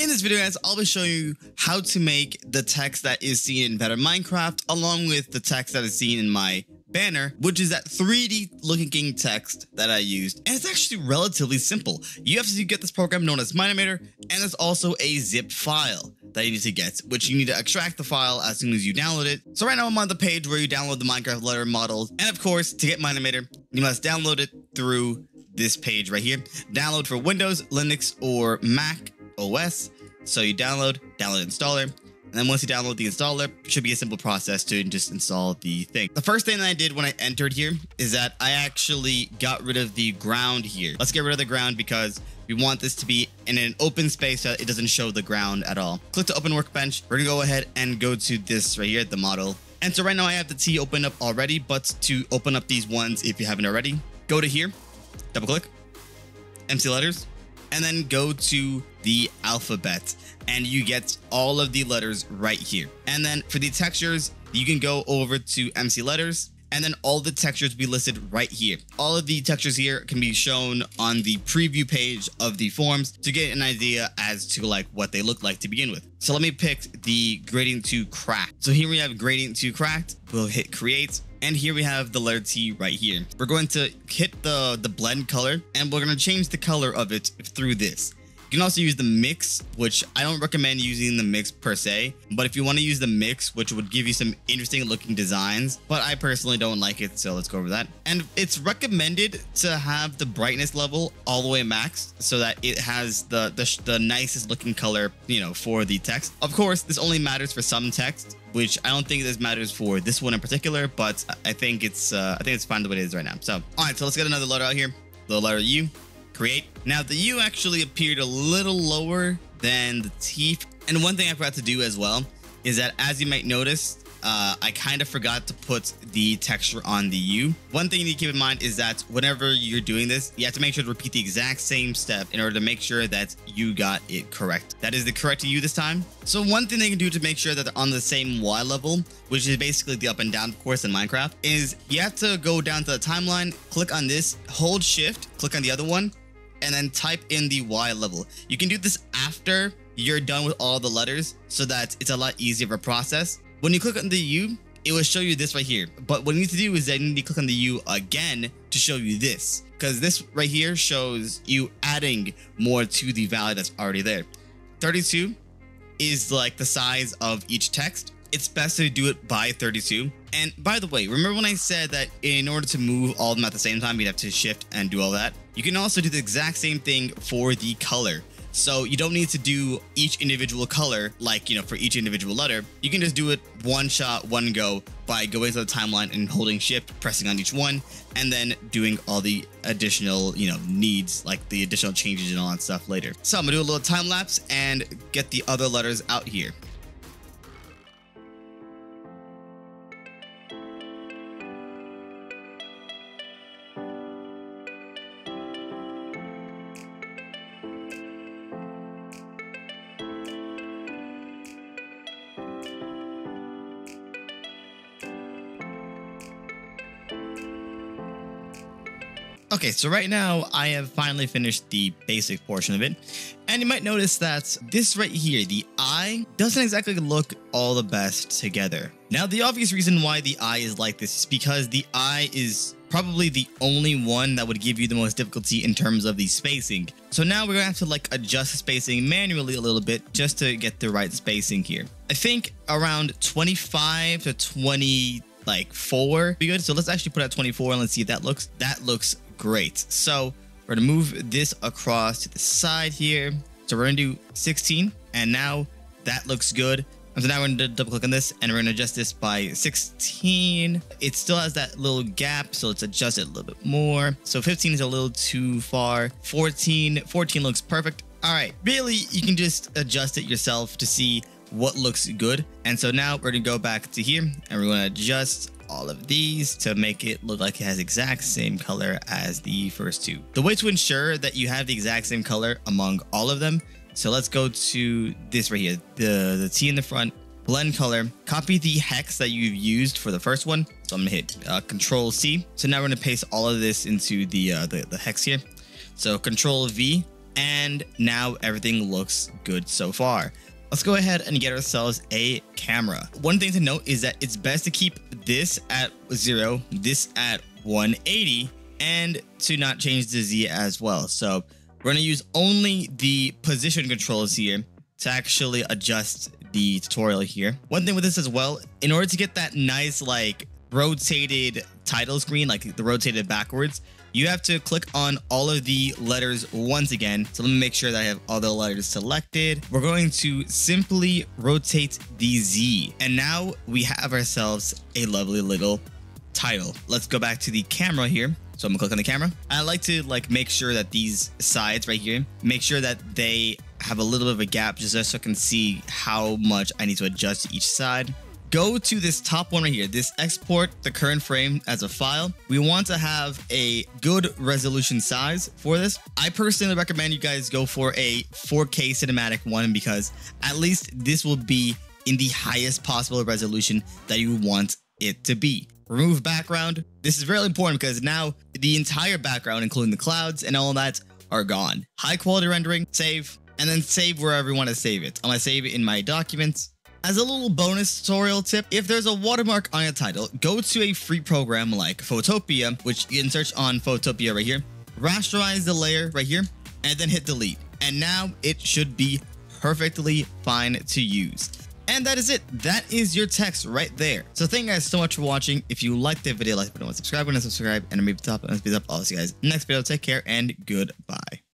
In this video, guys, I'll be showing you how to make the text that is seen in Better Minecraft along with the text that is seen in my banner, which is that 3D looking text that I used. And it's actually relatively simple. You have to get this program known as Mine-imator, and there's also a zip file that you need to get, which you need to extract the file as soon as you download it. So right now I'm on the page where you download the Minecraft letter models. And of course, to get Mine-imator, you must download it through this page right here. Download for Windows, Linux, or Mac OS. So you download, download installer, and then once you download the installer, should be a simple process to just install the thing. The first thing that I did when I entered here is that I actually got rid of the ground here. Let's get rid of the ground because we want this to be in an open space so it doesn't show the ground at all. Click to open workbench. We're gonna go ahead and go to this right here, the model. And so right now I have the T open up already, but to open up these ones, if you haven't already, go to here, double click, MC letters, and then go to the alphabet and you get all of the letters right here. And then for the textures, you can go over to MC letters and then all the textures be listed right here. All of the textures here can be shown on the preview page of the forms to get an idea as to like what they look like to begin with. So let me pick the gradient to crack. So here we have gradient to cracked. We'll hit create and here we have the letter T right here. We're going to hit the, the blend color and we're going to change the color of it through this. You can also use the mix, which I don't recommend using the mix per se, but if you want to use the mix, which would give you some interesting looking designs, but I personally don't like it, so let's go over that. And it's recommended to have the brightness level all the way max so that it has the, the, the nicest looking color, you know, for the text. Of course, this only matters for some text, which I don't think this matters for this one in particular, but I think it's uh, I think it's fine the way it is right now. So, all right, so let's get another letter out here. The letter U create. Now the U actually appeared a little lower than the T. And one thing I forgot to do as well is that as you might notice, uh, I kind of forgot to put the texture on the U. One thing you need to keep in mind is that whenever you're doing this, you have to make sure to repeat the exact same step in order to make sure that you got it correct. That is the correct U this time. So one thing they can do to make sure that they're on the same Y level, which is basically the up and down course in Minecraft, is you have to go down to the timeline, click on this, hold shift, click on the other one, and then type in the Y level. You can do this after you're done with all the letters so that it's a lot easier of a process. When you click on the U, it will show you this right here. But what you need to do is that you need to click on the U again to show you this. Because this right here shows you adding more to the value that's already there. 32 is like the size of each text. It's best to do it by 32 and by the way, remember when I said that in order to move all of them at the same time, you'd have to shift and do all that? You can also do the exact same thing for the color. So you don't need to do each individual color like, you know, for each individual letter. You can just do it one shot, one go by going to the timeline and holding shift, pressing on each one, and then doing all the additional, you know, needs like the additional changes and all that stuff later. So I'm gonna do a little time lapse and get the other letters out here. Okay, so right now I have finally finished the basic portion of it. And you might notice that this right here, the eye, doesn't exactly look all the best together. Now, the obvious reason why the eye is like this is because the eye is probably the only one that would give you the most difficulty in terms of the spacing. So now we're gonna have to like adjust the spacing manually a little bit just to get the right spacing here. I think around 25 to 20 like four be good. So let's actually put at 24 and let's see if that looks, that looks great. So we're gonna move this across to the side here. So we're gonna do 16 and now that looks good. So now we're gonna double click on this and we're gonna adjust this by 16. It still has that little gap, so let's adjust it a little bit more. So 15 is a little too far. 14, 14 looks perfect. All right, really, you can just adjust it yourself to see what looks good. And so now we're gonna go back to here and we're gonna adjust all of these to make it look like it has exact same color as the first two. The way to ensure that you have the exact same color among all of them. So let's go to this right here, the, the T in the front, blend color, copy the hex that you've used for the first one. So I'm gonna hit uh, control C. So now we're gonna paste all of this into the, uh, the, the hex here. So control V And now everything looks good so far. Let's go ahead and get ourselves a camera. One thing to note is that it's best to keep this at zero, this at 180, and to not change the Z as well. So we're gonna use only the position controls here to actually adjust the tutorial here. One thing with this as well, in order to get that nice like rotated title screen, like the rotated backwards, you have to click on all of the letters once again. So let me make sure that I have all the letters selected. We're going to simply rotate the Z. And now we have ourselves a lovely little title. Let's go back to the camera here. So I'm gonna click on the camera. I like to like make sure that these sides right here, make sure that they have a little bit of a gap just so I can see how much I need to adjust each side go to this top one right here, this export the current frame as a file. We want to have a good resolution size for this. I personally recommend you guys go for a 4K cinematic one because at least this will be in the highest possible resolution that you want it to be. Remove background. This is really important because now the entire background, including the clouds and all that, are gone. High quality rendering, save, and then save wherever you want to save it. I'm going to save it in my documents as a little bonus tutorial tip, if there's a watermark on a title, go to a free program like Photopea, which you can search on Photopea right here, rasterize the layer right here, and then hit delete. And now it should be perfectly fine to use. And that is it. That is your text right there. So thank you guys so much for watching. If you liked the video, like the video, subscribe I subscribe, and maybe top and speed up. I'll see you guys next video. Take care and goodbye.